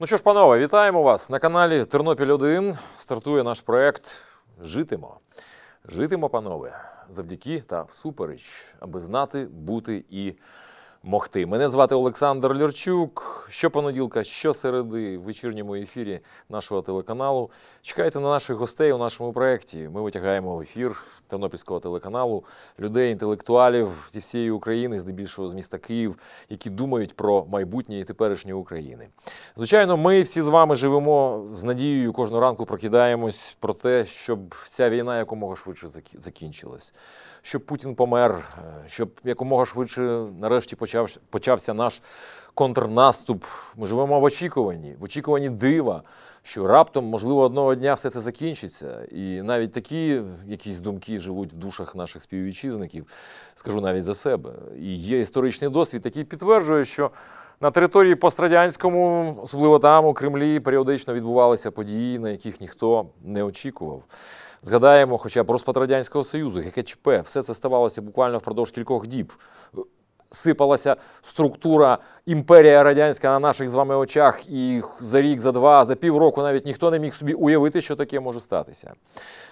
Ну що ж, панове, вітаємо вас на каналі Тернопіль 1 Стартує наш проект Житимо. Житимо, панове, завдяки та всупереч, аби знати, бути і могти. Мене звати Олександр Лірчук. Щопонеділка, щосереди в вечірньому ефірі нашого телеканалу. Чекайте на наших гостей у нашому проєкті. Ми витягаємо в ефір Тернопільського телеканалу людей, інтелектуалів зі всієї України, здебільшого з міста Київ, які думають про майбутнє і теперішнє України. Звичайно, ми всі з вами живемо з надією кожного ранку прокидаємось про те, щоб ця війна якомога швидше закінчилась, щоб Путін помер, е, щоб якомога швидше нарешті почався наш контрнаступ. Ми живемо в очікуванні, в очікуванні дива, що раптом, можливо, одного дня все це закінчиться. І навіть такі якісь думки живуть в душах наших співвітчизників, скажу навіть за себе. І є історичний досвід, який підтверджує, що на території пострадянському, особливо там, у Кремлі, періодично відбувалися події, на яких ніхто не очікував. Згадаємо, хоча б розпад Радянського Союзу, ГКЧП, все це ставалося буквально впродовж кількох діб. Сипалася структура імперія радянська на наших з вами очах, і за рік, за два, за півроку навіть ніхто не міг собі уявити, що таке може статися.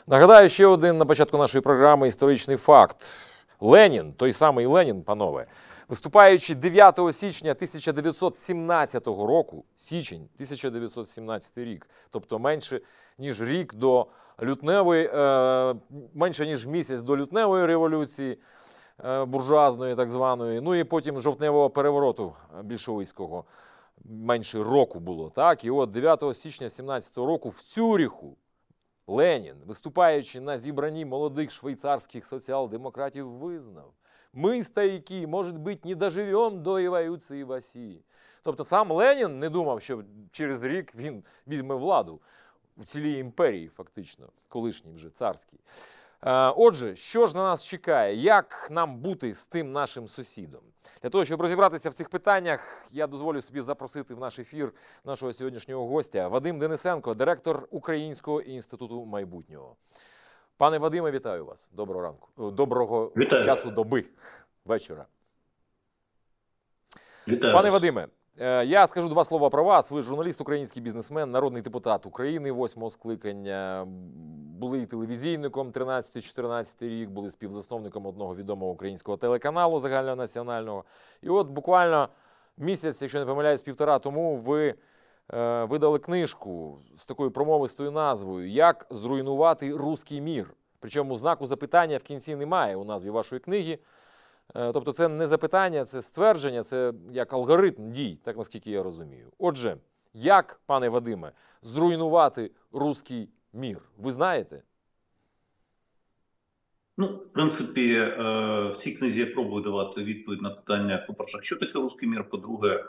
Нагадаю, ще один на початку нашої програми історичний факт. Ленін, той самий Ленін, панове, виступаючи 9 січня 1917 року, січень 1917 рік, тобто менше ніж рік до лютневої, е, менше ніж місяць до лютневої революції буржуазної, так званої, ну і потім жовтневого перевороту е, більшовицького. Менше року було, так? І от 9 січня 17 року в Цюріху Ленін, виступаючи на зібранні молодих швейцарських соціал-демократів, визнав: ми, стояки, може бути, не доживемо до еволюції в Росії. Тобто сам Ленін не думав, що через рік він візьме владу у цілій імперії, фактично, колишній вже царській. Е, Отже, що ж на нас чекає? Як нам бути з тим нашим сусідом? Для того, щоб розібратися в цих питаннях, я дозволю собі запросити в наш ефір нашого сьогоднішнього гостя Вадим Денисенко, директор Українського інституту майбутнього. Пане Вадиме, вітаю вас. Доброго ранку. Доброго Вітаю. часу доби вечора. Вітаю Пане вас. Вадиме, е, я скажу два слова про вас. Ви журналіст, український бізнесмен, народний депутат України восьмого скликання. Були і телевізійником 13-14 рік, були співзасновником одного відомого українського телеканалу загальнонаціонального. І от буквально місяць, якщо не помиляюсь, півтора тому ви е, видали книжку з такою промовистою назвою Як зруйнувати руський мір. Причому знаку запитання в кінці немає у назві вашої книги. Е, Тобто це не запитання, це ствердження, це як алгоритм дій, так наскільки я розумію. Отже, як, пане Вадиме, зруйнувати руський мір? Ви знаєте? Ну, в принципі, е, в цій книзі я пробую давати відповідь на питання: по-перше, що таке русський мір? По-друге,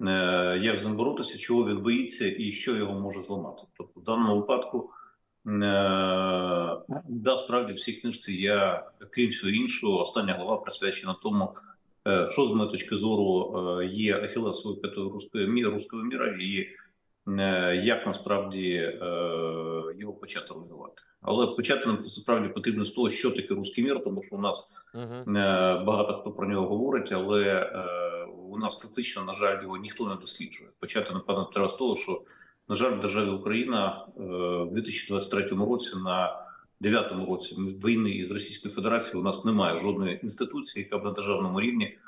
е, як з ним боротися, чого він боїться і що його може зламати. Тобто, в даному випадку, е, да, справді в цій книжці я, крім всього іншого, остання глава присвячена тому, що з моєї точки зору є ахілесовою п'ятою руського міра, руського міра і як насправді е, його почати руйнувати. Але почати нам насправді потрібно з того, що таке руський мір, тому що у нас Угу. е, багато хто про нього говорить, але е, у нас фактично, на жаль, його ніхто не досліджує. Почати, напевно, треба з того, що, на жаль, в державі Україна е, в 2023 році на дев'ятому році війни із Російською Федерацією у нас немає жодної інституції, яка б на державному рівні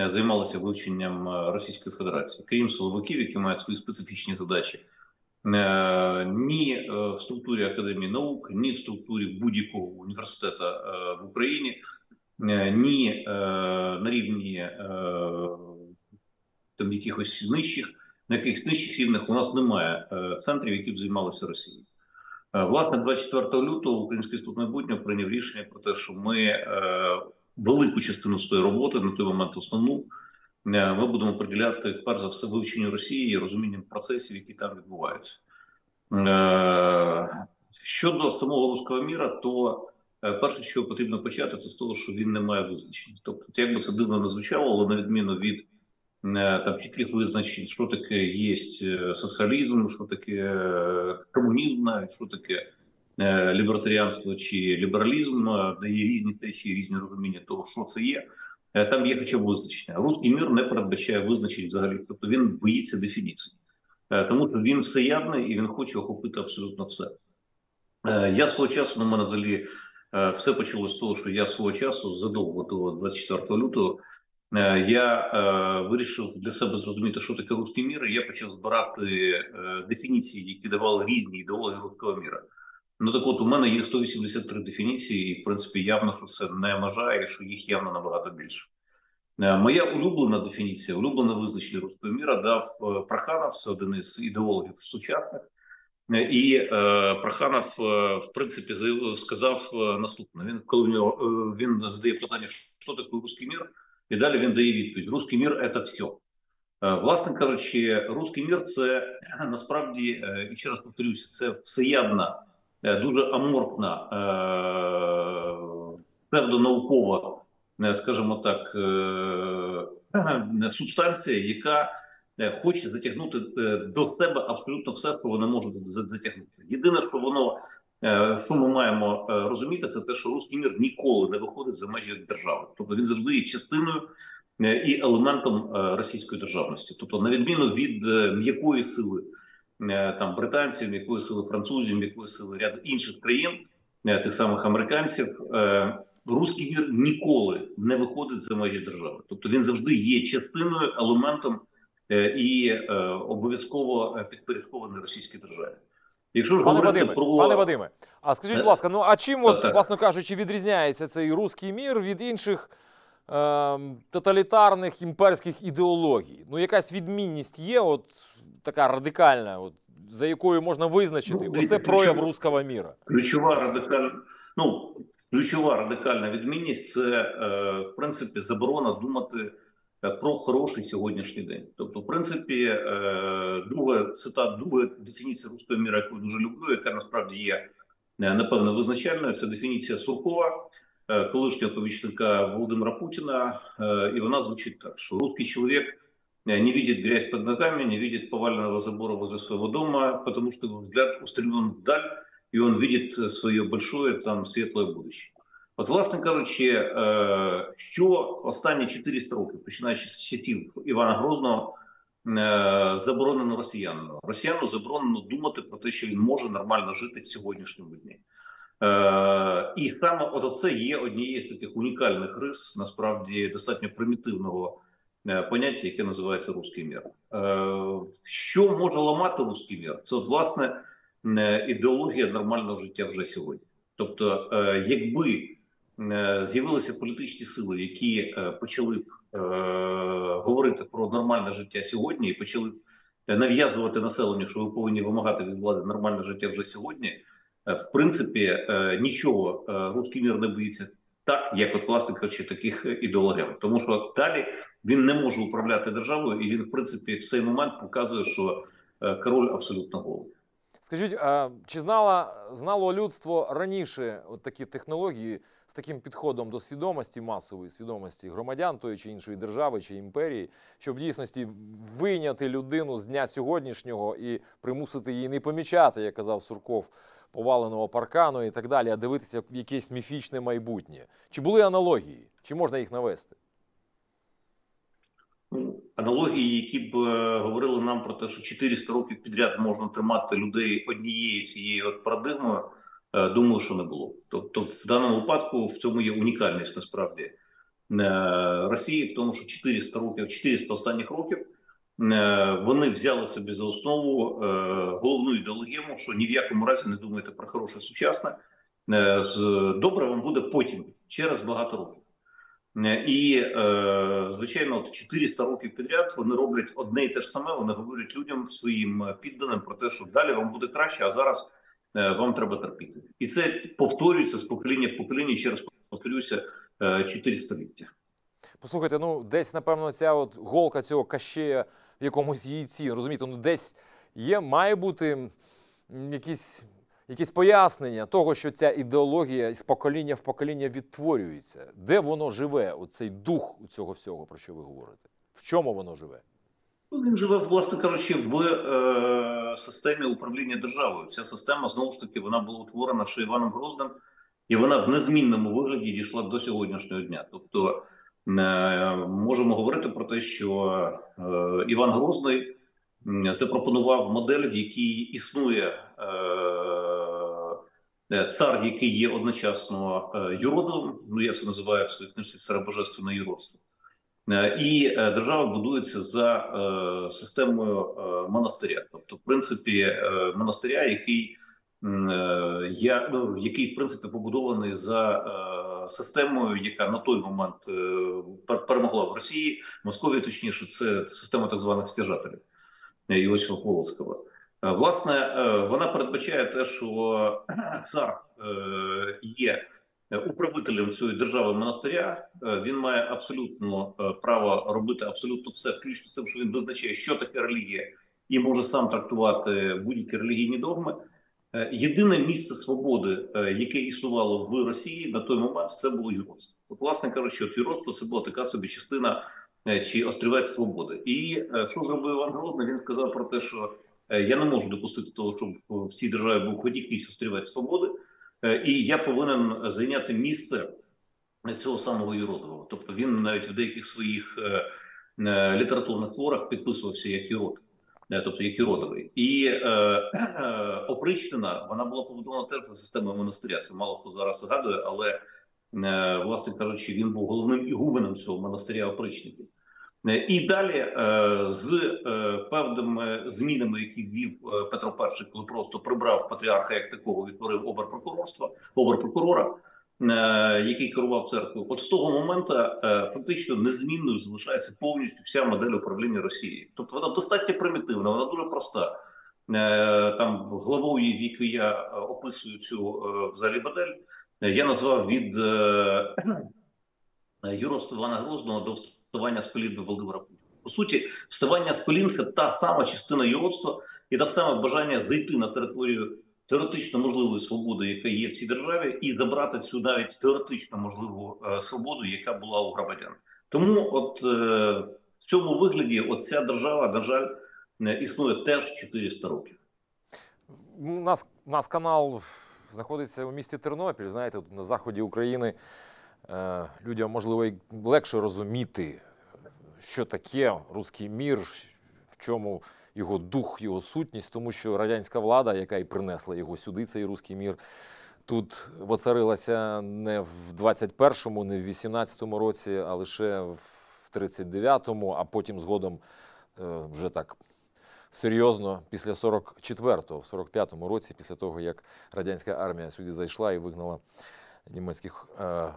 е, займалася вивченням е, Російської Федерації, крім силовиків, які мають свої специфічні задачі. Е, Ні в структурі академії наук, ні в структурі будь-якого університету в Україні, ні на рівні там якихось нижчих, на якихось нижчих рівнях у нас немає центрів, які б займалися Росією. Власне, 24 лютого Український інститут майбутнього прийняв рішення про те, що ми велику частину своєї роботи, на той момент основну, е, ми будемо приділяти перш за все вивченню Росії і розумінням процесів, які там відбуваються. Е, Щодо самого руського міра, то е, перше, що потрібно почати, це з того, що він не має визначення. Тобто, як би це дивно не звучало, але на відміну від там чітких визначень, що таке є соціалізм, що таке комунізм, навіть що таке лібертаріанство чи лібералізм, е, де є різні течії, різні розуміння того, що це є. Е, Там є хоча б визначення. Руський мір не передбачає визначень взагалі, тобто він боїться дефініції. Е, тому що він всеядний і він хоче охопити абсолютно все. Е, я свого часу на мене взагалі е, все почалося з того, що я свого часу задовго до 24 лютого е, я е, вирішив для себе зрозуміти, що таке русський мір. і Я почав збирати е, дефініції, які давали різні ідеології руського міра. Ну так от у мене є 183 дефініції, і в принципі явно що це не межа, і що їх явно набагато більше. Е, Моя улюблена дефініція, улюблене визначення руського міра дав е, Проханов, це один із ідеологів сучасних. Е, І е, Проханов, в принципі, сказав наступне: він коли в нього він задає питання, що таке руський мір, і далі він дає відповідь: Руський мір це все. Власне кажучи, руський мір це насправді, і ще раз повторюся, це всеядна, дуже аморфна, е, псевдонаукова, е, скажімо так, е, субстанція, яка е, хоче затягнути е, до себе абсолютно все, що вона може затягнути. Єдине, що воно е, що ми маємо е, розуміти, це те, що руський мір ніколи не виходить за межі держави, тобто він завжди є частиною е, і елементом е, російської державності, тобто на відміну від е, м'якої сили е, там британців, м'якої сили французів, м'якої сили ряду інших країн, е, тих самих американців. е, Руський мір ніколи не виходить за межі держави, тобто він завжди є частиною, елементом е, і е, обов'язково е, підпорядкований російській державі. Якщо ж Пане Вадиме, про пане Вадиме, а скажіть, Е, будь ласка, ну а чим, от, так. власно кажучи, відрізняється цей руський мір від інших е, тоталітарних імперських ідеологій? Ну, якась відмінність є, от така радикальна, от, за якою можна визначити, Ну, оце прояв руського міра. ключова радикальна, ну ключова радикальна відмінність це е, в принципі заборона думати е, про хороший сьогоднішній день. Тобто, в принципі, е, друга цитата, друга дефініція руського міра, яку я дуже люблю, яка насправді є напевно визначальною, це дефініція Суркова. Колишнього помічника Володимира Путіна, і вона звучить так: що русский чоловік не видит грязь под ногами, не видит поваленного забора возле своего дома, потому что его взгляд устремлен вдаль, и он видит э, свое большое там світле будущее. От, власне кажучи, е, що останні 400 років, починаючи з часів Івана Грозного, заборонено росіянину. Росіяну заборонено думати про те, що він може нормально жити в сьогоднішньому дні. І саме це є однією з таких унікальних рис, насправді достатньо примітивного поняття, яке називається руський мір. Е, що може ламати руський мір? Це власне е, ідеологія нормального життя вже сьогодні. Тобто, е, якби е, з'явилися політичні сили, які е, почали б е, говорити про нормальне життя сьогодні, і почали б е, нав'язувати населенню, що ви повинні вимагати від влади нормальне життя вже сьогодні. Е, В принципі, е, нічого е, руський мір не боїться так, як от власне кажучи, таких ідеологів. Тому що далі він не може управляти державою, і він, в принципі, в цей момент показує, що е, король абсолютно голий. Скажіть, а чи знала, знало людство раніше от такі технології з таким підходом до свідомості, масової свідомості громадян тої чи іншої держави чи імперії, щоб в дійсності вийняти людину з дня сьогоднішнього і примусити її не помічати, як казав Сурков, поваленого паркану і так далі, а дивитися в якесь міфічне майбутнє? Чи були аналогії? Чи можна їх навести? Аналогії, які б е, говорили нам про те, що 400 років підряд можна тримати людей однією цією от парадигмою, е, думаю, що не було. Тобто, в даному випадку в цьому є унікальність насправді е, Росії, в тому, що 400 років, 400 останніх років вони взяли собі за основу головну ідеологію, що ні в якому разі не думайте про хороше сучасне. Добре вам буде потім, через багато років. Е, І, е, звичайно, от 400 років підряд вони роблять одне і те ж саме. Вони говорять людям своїм е, підданим про те, що далі вам буде краще, а зараз е, вам треба терпіти. І це повторюється з покоління в покоління. Ще раз повторюся, е, 4 століття. Послухайте, ну десь, напевно, ця от голка цього кащея в якомусь яйці. Розумієте, ну десь є, має бути якісь, якісь пояснення того, що ця ідеологія з покоління в покоління відтворюється. Де воно живе, оцей дух у цього всього, про що ви говорите? В чому воно живе? Ну, Він живе, власне кажучи, в е, системі управління державою. Ця система знову ж таки вона була утворена ще Іваном Грозним, і вона в незмінному вигляді дійшла до сьогоднішнього дня. Тобто е, можемо говорити про те, що е, Іван Грозний запропонував модель, в якій існує е, цар, який є одночасно е, юродивим. Ну я це називаю в своїй книжці царебожественне юродство. Е, І е, держава будується за е, системою е, монастиря, тобто, в принципі, е, монастиря, який е, я ну, який в принципі побудований за е, системою, яка на той момент е, пер- перемогла в Росії, Московії, точніше, це система так званих стяжателів е, Іосифа Волоцького. Е, Власне, е, вона передбачає те, що е, цар є управителем цієї держави монастиря. Він має абсолютно право робити абсолютно все, включно з тим, що він визначає, що таке релігія, і може сам трактувати будь-які релігійні догми. Єдине місце свободи, яке існувало в Росії на той момент, це було юродство. От, власне кажучи, от юродство це була така собі частина чи острівець свободи. І що зробив Іван Грозний? Він сказав про те, що я не можу допустити того, щоб в- цій державі був хоч якийсь острівець свободи, е, і я повинен зайняти місце цього самого юродового. Тобто він навіть в деяких своїх е, е, літературних творах підписувався як юрод. Е, Тобто як юродовий. І е, е, опричнина вона була побудована теж за системою монастиря. Це мало хто зараз згадує, але е, власне кажучи, він був головним ігуменом цього монастиря опричників. Е, І далі е, з е, певними змінами, які ввів Петро І, коли просто прибрав патріарха як такого, відтворив оберпрокурорства, оберпрокурора, який керував церквою. От з того моменту фактично незмінною залишається повністю вся модель управління Росією. Тобто вона достатньо примітивна, вона дуже проста. Там главою, в якій я описую цю взагалі модель, я назвав від юродства Івана Грозного до вставання з колін Володимира Путіна. По суті, вставання з колін це та сама частина юродства і те саме бажання зайти на територію теоретично можливої свободи, яка є в цій державі, і забрати цю навіть теоретично можливу е, свободу, яка була у громадян. Тому, от е, в цьому вигляді, оця держава, на жаль, існує теж 400 років. У нас, у нас канал знаходиться у місті Тернопіль. Знаєте, на заході України людям можливо і легше розуміти, що таке руський мір, в чому його дух, його сутність, тому що радянська влада, яка і принесла його сюди, цей руський мір, тут воцарилася не в 21-му, не в 18-му році, а лише в 39-му, а потім згодом е, вже так серйозно після 44-го, в 45-му році, після того, як радянська армія сюди зайшла і вигнала німецьких е,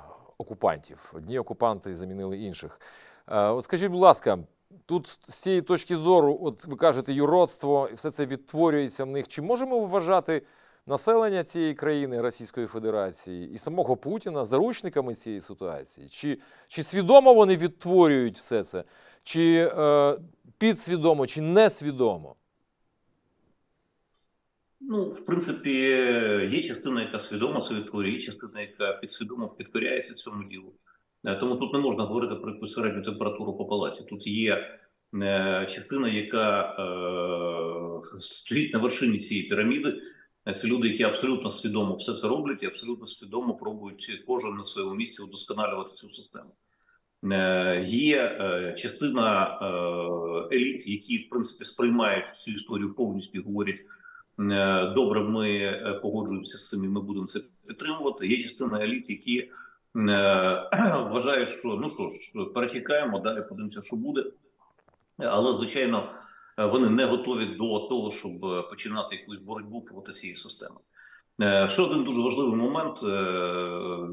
окупантів. Одні окупанти замінили інших. Е, от скажіть, будь ласка, тут з цієї точки зору, от ви кажете, юродство, і все це відтворюється в них. Чи можемо вважати населення цієї країни Російської Федерації і самого Путіна заручниками цієї ситуації? Чи, чи свідомо вони відтворюють все це? Чи е, підсвідомо, чи несвідомо? Ну, в принципі, є частина, яка свідомо це відтворює, є частина, яка підсвідомо підкоряється цьому ділу. Е, Тому тут не можна говорити про якусь середню температуру по палаті. Тут є е, частина, яка е, стоїть на вершині цієї піраміди. Це люди, які абсолютно свідомо все це роблять і абсолютно свідомо пробують кожен на своєму місці удосконалювати цю систему. Є частина еліт, які в принципі сприймають цю історію повністю і говорять. Е, Добре, ми е, погоджуємося з цим і ми будемо це підтримувати. Є частина еліт, які е, вважають, що ну що ж, перечекаємо, далі подивимося, що буде. Але, звичайно, вони не готові до того, щоб починати якусь боротьбу проти цієї системи. Ще один дуже важливий момент.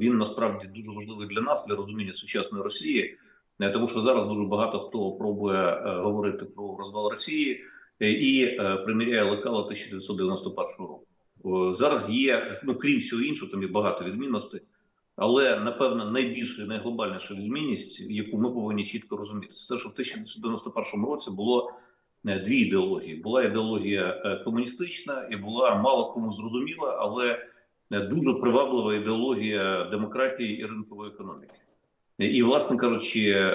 Він насправді дуже важливий для нас, для розуміння сучасної Росії, тому що зараз дуже багато хто пробує говорити про розвал Росії і е, приміряє лекала 1991 року. Зараз є, ну крім всього іншого, там є багато відмінностей, але напевно найбільша і найглобальніша відмінність, яку ми повинні чітко розуміти, це те, що в 1991 році було е, дві ідеології: була ідеологія е, комуністична і була мало кому зрозуміла, але дуже приваблива ідеологія демократії і ринкової економіки. І, власне кажучи,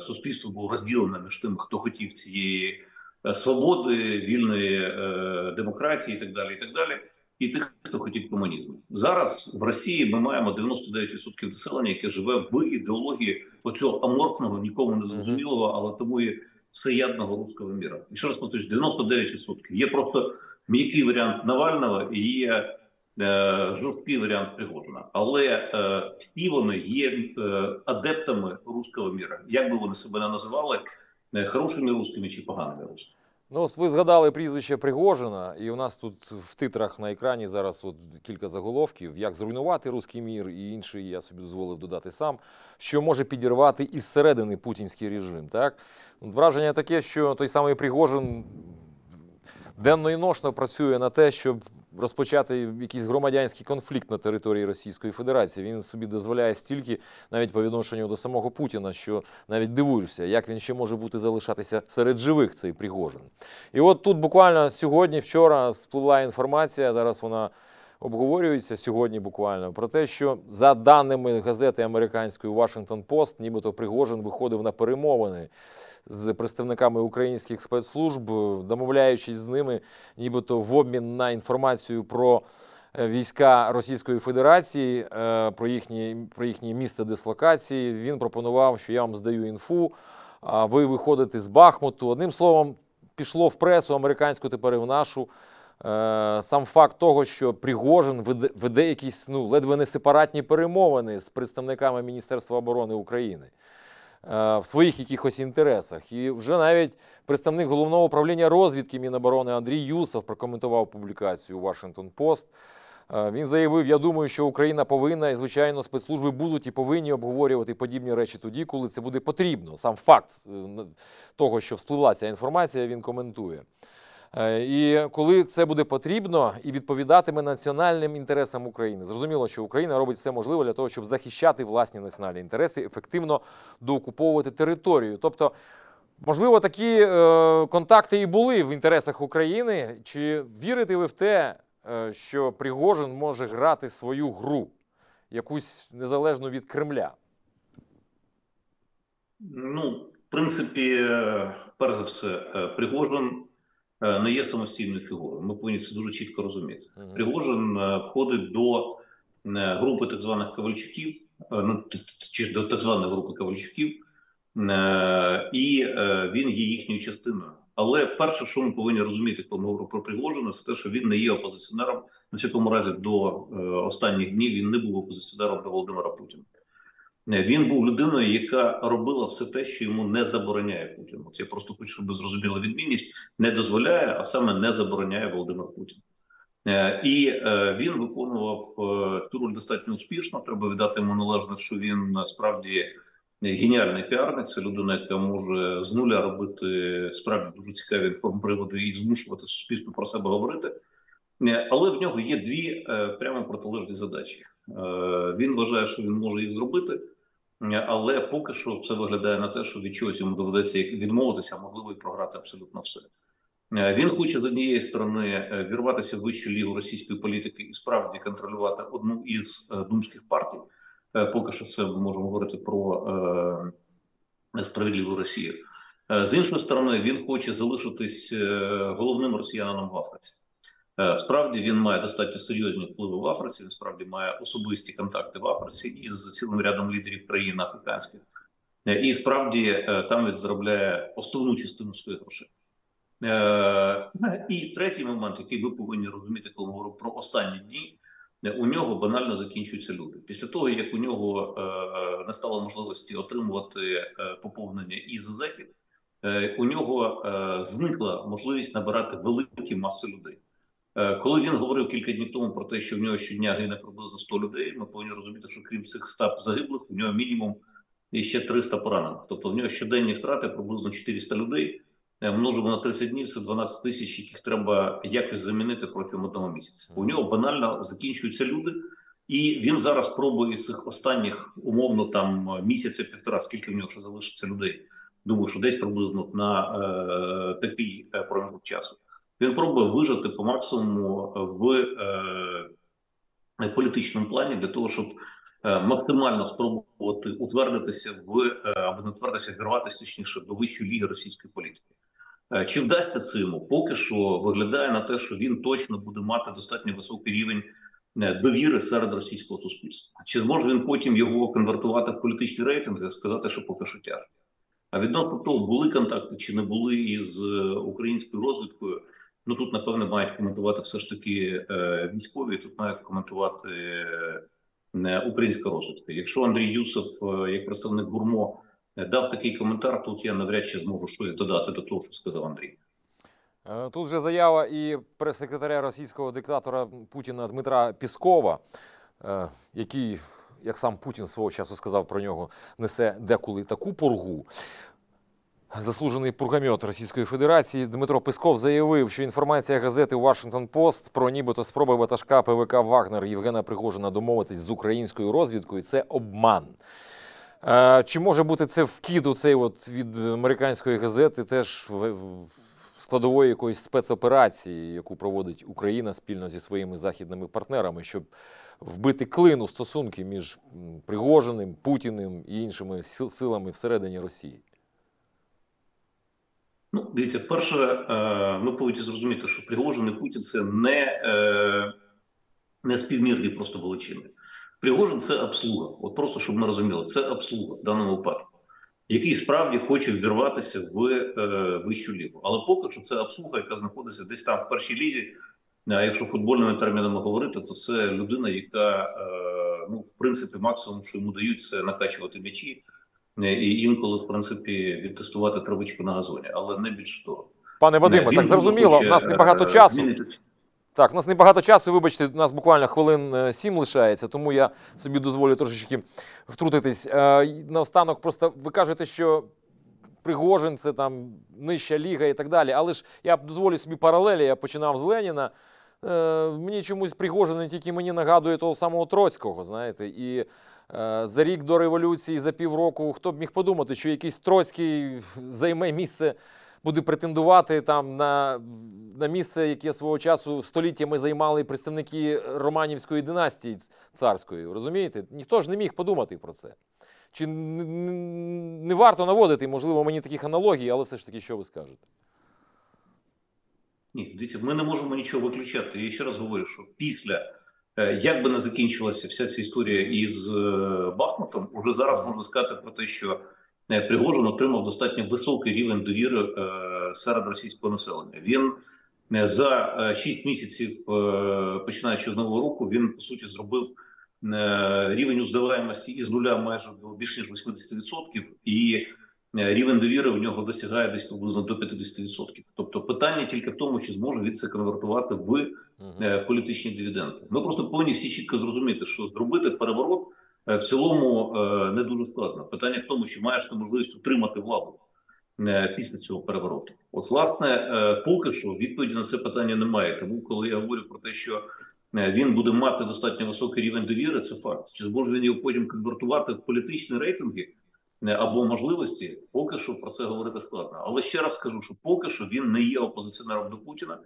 суспільство було розділене між тим, хто хотів цієї свободи, вільної е, демократії, і так далі, і так далі, і тих, хто хотів комунізму. Зараз в Росії ми маємо 99% населення, яке живе в ідеології оцього аморфного, нікому не зрозумілого, але тому і всеядного руського міра. І ще раз повторюсь, 99%. Є просто м'який варіант Навального і є е, жорсткий варіант Пригожина. Але е, всі вони є е, адептами руського міра. Як би вони себе не називали, е, хорошими русскими чи поганими русскими. Ну, ви згадали прізвище Пригожина, і у нас тут в титрах на екрані зараз от кілька заголовків, як зруйнувати руський мір і інший, я собі дозволив додати сам, що може підірвати із середини путінський режим. Так? Враження таке, що той самий Пригожин денно і ношно працює на те, щоб розпочати якийсь громадянський конфлікт на території Російської Федерації. Він собі дозволяє стільки, навіть по відношенню до самого Путіна, що навіть дивуєшся, як він ще може бути залишатися серед живих цей Пригожин. І от тут буквально сьогодні, вчора спливла інформація. Зараз вона обговорюється сьогодні буквально про те, що за даними газети американської Washington Post, нібито Пригожин виходив на перемовини з представниками українських спецслужб, домовляючись з ними, нібито в обмін на інформацію про е, війська Російської Федерації, е, про їхні, про їхнє місце дислокації. Він пропонував, що я вам здаю інфу, а ви виходите з Бахмуту. Одним словом, пішло в пресу американську, тепер і в нашу. Е, Сам факт того, що Пригожин веде, якісь ну ледве не сепаратні перемовини з представниками Міністерства оборони України в своїх якихось інтересах. І вже навіть представник головного управління розвідки Міноборони Андрій Юсов прокоментував публікацію Washington Post. Е, Він заявив: я думаю, що Україна повинна, і звичайно, спецслужби будуть і повинні обговорювати подібні речі тоді, коли це буде потрібно. Сам факт е, того, що вспливла ця інформація, він коментує. Е, І коли це буде потрібно і відповідатиме національним інтересам України, зрозуміло, що Україна робить все можливе для того, щоб захищати власні національні інтереси, ефективно доокуповувати територію. Тобто, можливо, такі е, контакти і були в інтересах України. Чи вірите ви в те, е, що Пригожин може грати свою гру, якусь незалежну від Кремля? Ну, в принципі, е, перш за все, Пригожин не є самостійною фігурою. Ми повинні це дуже чітко розуміти. Пригожин е, входить до е, групи так званих Ковальчуків, е, ну, чи до так званої групи Ковальчуків, е, і е, він є їхньою частиною. Але перше, що ми повинні розуміти, коли ми говоримо про Пригожина, це те, що він не є опозиціонером. На всякому разі, до е, останніх днів він не був опозиціонером до Володимира Путіна. Е, Він був людиною, яка робила все те, що йому не забороняє Путін. От я просто хочу, щоб ви зрозуміли відмінність, не дозволяє, а саме не забороняє Володимир Путін. Е, І е, він виконував цю роль достатньо успішно. Треба віддати йому належне, що він насправді геніальний піарник. Це людина, яка може з нуля робити справді дуже цікаві інформприводи і змушувати суспільство про себе говорити. Але в нього є дві прямо протилежні задачі. Він вважає, що він може їх зробити, але поки що все виглядає на те, що від чогось йому доведеться відмовитися, можливо і програти абсолютно все. Е, Він хоче з однієї сторони е, вірватися в вищу лігу російської політики і справді контролювати одну із е, думських партій. Поки що це ми можемо говорити про справедливу Росію. З іншої сторони, він хоче залишитись головним росіянином в Африці. Е, Справді він має достатньо серйозні впливи в Африці. Він справді має особисті контакти в Африці із цілим рядом лідерів країн африканських, Е, і справді е, там він заробляє основну частину своїх грошей. Е, І третій момент, який ви повинні розуміти, коли ми говоримо про останні дні, у нього банально закінчуються люди. Після того, як у нього не стало можливості отримувати поповнення із зеків, у нього зникла можливість набирати великі маси людей. Е, Коли він говорив кілька днів тому про те, що в нього щодня гине приблизно 100 людей, ми повинні розуміти, що крім цих 100 загиблих, у нього мінімум ще 300 поранених. Тобто в нього щоденні втрати приблизно 400 людей. Е, Множимо на 30 днів, це 12 тисяч, яких треба якось замінити протягом одного місяця. У нього банально закінчуються люди, і він зараз пробує з цих останніх умовно там місяця-півтора, скільки в нього ще залишиться людей. Думаю, що десь приблизно на е, такий е, проміжок часу. Він пробує вижити по максимуму в е, політичному плані для того, щоб е, максимально спробувати утвердитися в е, або не утвердитися, вірватися точніше до вищої ліги російської політики. Е, Чи вдасться це йому? Поки що виглядає на те, що він точно буде мати достатньо високий рівень е, довіри серед російського суспільства. Чи зможе він потім його конвертувати в політичні рейтинги? Сказати, що поки що тяжко. А відносно того, були контакти чи не були із е, українською розвідкою, ну тут напевне мають коментувати все ж таки е, військові. Тут має коментувати е, українська розвідка. Якщо Андрій Юсов, е, як представник гурмо, дав такий коментар, тут я навряд чи зможу щось додати до того, що сказав Андрій. Тут вже заява і прес-секретаря російського диктатора Путіна Дмитра Піскова, який, як сам Путін свого часу сказав про нього, несе деколи таку пургу. Заслужений пургамьот Російської Федерації Дмитро Песков заявив, що інформація газети Washington Post про нібито спроби ватажка ПВК Вагнер Євгена Пригожина домовитись з українською розвідкою це обман. Е, Чи може бути це вкид у цей от від американської газети теж складової якоїсь спецоперації, яку проводить Україна спільно зі своїми західними партнерами, щоб вбити клин у стосунки між Пригожиним, Путіним і іншими сил- силами всередині Росії? Ну, дивіться, перше, е, ми повинні зрозуміти, що Пригожин і Путін це не, е, не співмірні просто величини. Пригожин це обслуга. От просто щоб ми розуміли, це обслуга в даному випадку, який справді хоче ввірватися в е, вищу лігу. Але поки що це обслуга, яка знаходиться десь там в першій лізі. А якщо футбольними термінами говорити, то це людина, яка ну в принципі максимум, що йому дають, це накачувати м'ячі. Е, І інколи, в принципі, відтестувати травичку на газоні, але не більш того. Пане Вадиме, Він так зрозуміло, в нас небагато е, часу. змінити Так, у нас небагато часу, вибачте, у нас буквально хвилин е, сім лишається, тому я собі дозволю трошечки втрутитись. Е, Наостанок, просто ви кажете, що Пригожин це там нижча ліга і так далі. Але ж я дозволю собі паралелі, я починав з Леніна. Е, Мені чомусь Пригожин не тільки мені нагадує того самого Троцького, знаєте. І е, за рік до революції, за півроку, хто б міг подумати, що якийсь Троцький займе місце буде претендувати там на, на місце, яке свого часу століттями займали представники Романівської династії царської. Розумієте? Ніхто ж не міг подумати про це. Чи не, варто наводити, можливо, мені таких аналогій, але все ж таки, що ви скажете? Ні, дивіться, ми не можемо нічого виключати. Я ще раз говорю, що після е, як би не закінчилася вся ця історія із е, Бахмутом, уже зараз можна сказати про те, що е, Пригожин отримав достатньо високий рівень довіри е, серед російського населення. Він е, за 6 місяців, е, починаючи з нового року, він по суті зробив е, рівень уздаваємості із нуля майже до більш ніж 80%, і е, рівень довіри в нього досягає десь приблизно до 50%. Тобто питання тільки в тому, чи зможе він це конвертувати в е, політичні дивіденди. Ми просто повинні всі чітко зрозуміти, що зробити переворот е, в цілому е, не дуже складно. Питання в тому, чи маєш ти можливість утримати владу е, після цього перевороту. От, власне, е, поки що відповіді на це питання немає. Тому, коли я говорю про те, що е, він буде мати достатньо високий рівень довіри, це факт. Чи зможе він його потім конвертувати в політичні рейтинги? Е, Або можливості, поки що про це говорити складно. Але ще раз скажу, що поки що він не є опозиціонером до Путіна,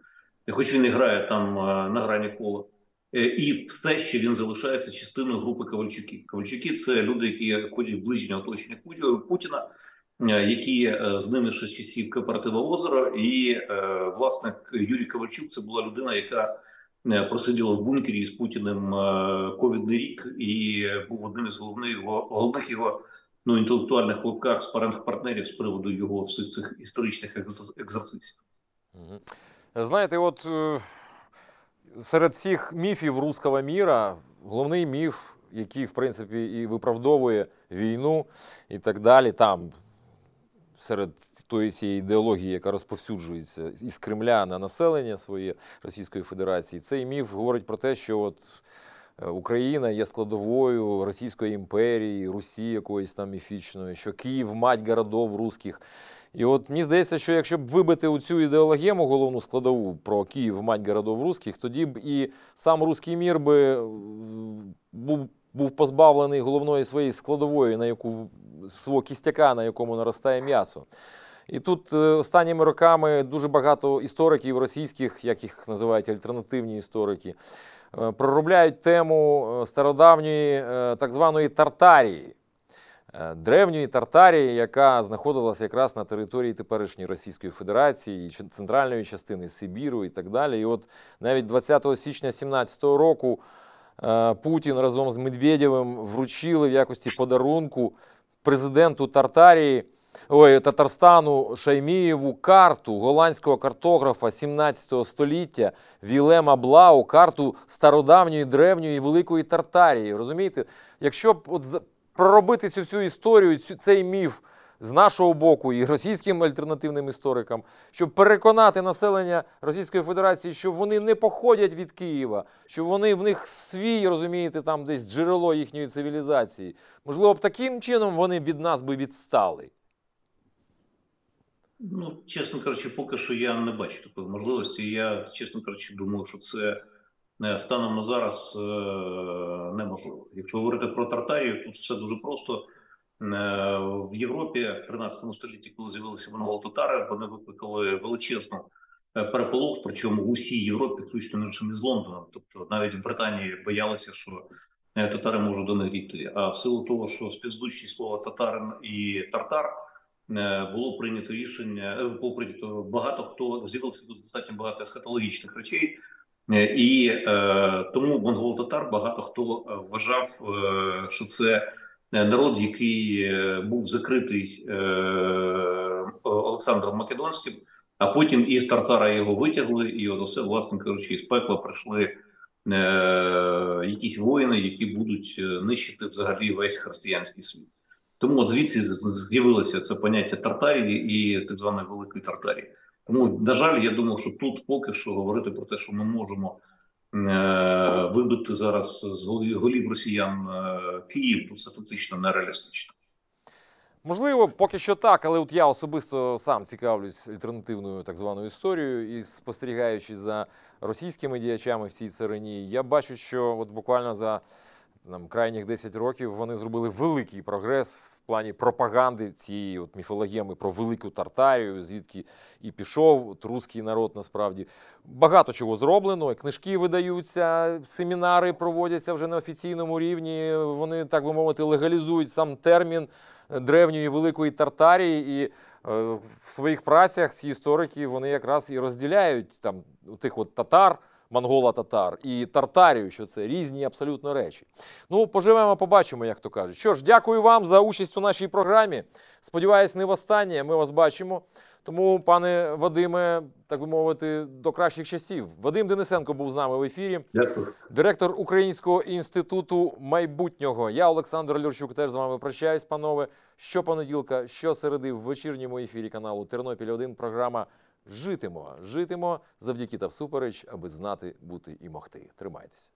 хоч він і грає там е, на грані кола, Е, і все ще він залишається частиною групи Ковальчуків. Ковальчуки це люди, які входять в ближнє оточення Путіна, які з ними ще з часів кооператива озеро. І власне Юрій Ковальчук це була людина, яка просиділа в бункері з Путіним ковідний рік, і був одним із головних його головних його ну інтелектуальних лапках спаринг партнерів з приводу його всіх цих історичних екзор- екзорцисів. Знаєте, от е, серед всіх міфів руського міра головний міф, який, в принципі, і виправдовує війну і так далі, там, серед тої всієї ідеології, яка розповсюджується із Кремля на населення своє Російської Федерації, цей міф говорить про те, що от Україна є складовою Російської імперії, Русі якоїсь там міфічної, що Київ мать городов русських. І от мені здається, що якщо б вибити у цю ідеологему головну складову про Київ мать городов русських, тоді б і сам руський мір би е, був, був позбавлений головної своєї складової, на яку свого кістяка, на якому наростає м'ясо. І тут е, останніми роками дуже багато істориків російських, як їх називають альтернативні історики, е, проробляють тему е, стародавньої е, так званої Тартарії. Е, Древньої Тартарії, яка знаходилася якраз на території теперішньої Російської Федерації, центральної частини Сибіру і так далі. І от навіть 20 січня 2017 року е, Путін разом з Медведєвим вручили в якості подарунку президенту Тартарії ой, Татарстану Шаймієву карту голландського картографа 17 століття Вілема Блау, карту стародавньої древньої великої Тартарії. Розумієте, якщо б от проробити цю всю історію, цю, цей міф з нашого боку і російським альтернативним історикам, щоб переконати населення Російської Федерації, що вони не походять від Києва, що вони в них свій, розумієте, там десь джерело їхньої цивілізації. Можливо, б таким чином вони від нас би відстали. Ну, чесно кажучи, поки що я не бачу такої можливості. Я, чесно кажучи, думаю, що це е, станом на зараз е, неможливо. Якщо говорити про Тартарію, тут все дуже просто. Е, В Європі в 13 столітті, коли з'явилися монголо-татари, вони викликали величезну переполох, причому в усій Європі, включно не з Лондоном. Тобто навіть в Британії боялися, що татари можуть до них дійти. А в силу того, що співзвучність слова татарин і тартар було прийнято рішення, е, було прийнято багато хто з'явилося достатньо багато ескатологічних речей, Е, і е, тому монголо-татар багато хто е, вважав, е, що це е, народ, який е, був закритий е, Олександром Македонським, а потім із Тартара його витягли, і от усе, власне кажучи, із пекла прийшли е, якісь воїни, які будуть е, нищити взагалі весь християнський світ. Тому от звідси з'явилося це поняття Тартарії і так званої Великої Тартарії. Тому, на жаль, я думаю, що тут поки що говорити про те, що ми можемо е, вибити зараз з голів росіян е, Київ, то це фактично нереалістично. Можливо, поки що так, але от я особисто сам цікавлюсь альтернативною так званою історією і спостерігаючи за російськими діячами в цій царині, я бачу, що от буквально за там, крайніх 10 років вони зробили великий прогрес в плані пропаганди цієї от міфологеми про велику Тартарію, звідки і пішов от, руський народ насправді. Багато чого зроблено, книжки видаються, семінари проводяться вже на офіційному рівні. Вони, так би мовити, легалізують сам термін древньої великої Тартарії. І е, в своїх працях ці історики вони якраз і розділяють там у тих от татар, монгола-татар і Тартарію, що це різні абсолютно речі. Ну, поживемо, побачимо, як то кажуть. Що ж, дякую вам за участь у нашій програмі. Сподіваюсь, не востаннє. Ми вас бачимо. Тому, пане Вадиме, так би мовити, до кращих часів. Вадим Денисенко був з нами в ефірі Дякую. директор Українського інституту майбутнього. Я, Олександр Люрчук, теж з вами прощаюсь, панове. Щопонеділка, щосереди в вечірньому ефірі каналу Тернопіль 1 програма Житимо. Житимо завдяки та всупереч, аби знати, бути і могти. Тримайтеся.